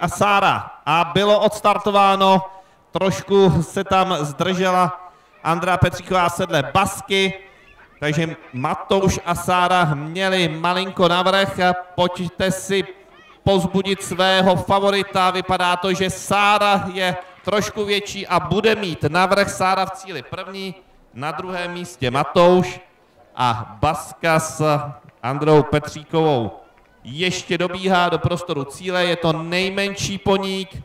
a Sára. A bylo odstartováno, trošku se tam zdržela Andrea Petříková sedle Basky, takže Matouš a Sára měli malinko navrch. Pojďte si pozbudit svého favorita. Vypadá to, že Sára je trošku větší a bude mít navrh. Sára v cíli první, na druhém místě Matouš a Baska s Androu Petříkovou ještě dobíhá do prostoru cíle. Je to nejmenší poník.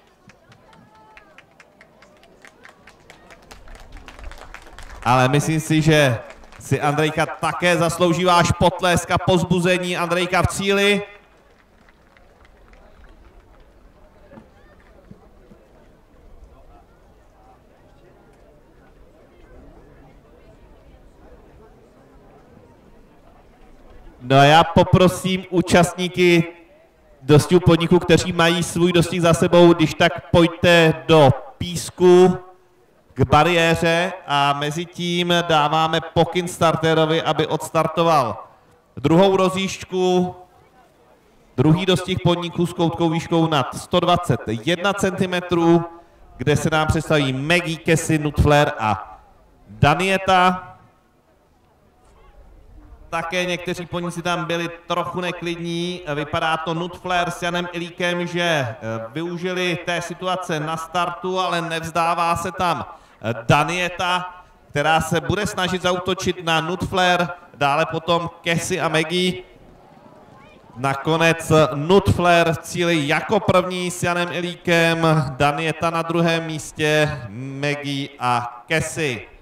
Ale myslím si, že si Andrejka také zaslouží váš potlesk a pozbuzení. Andrejka v cíli. No a já poprosím účastníky dostihu podniku, kteří mají svůj dostih za sebou, když tak pojďte do písku k bariéře a mezi tím dáváme pokyn starterovi, aby odstartoval druhou rozjížďku, druhý dostih podniku s koutkou výškou nad 121 cm, kde se nám představí Maggie, Cassie, Nutflair a Danieta. Také někteří podnici tam byli trochu neklidní. Vypadá to Nutflair s Janem Ilíkem, že eh, využili té situace na startu, ale nevzdává se tam Danieta, která se bude snažit zautočit na Nutflair, dále potom Cassie a Maggie. Nakonec Nutflair v cíli jako první s Janem Ilíkem, Danieta na druhém místě, Maggie a Cassie.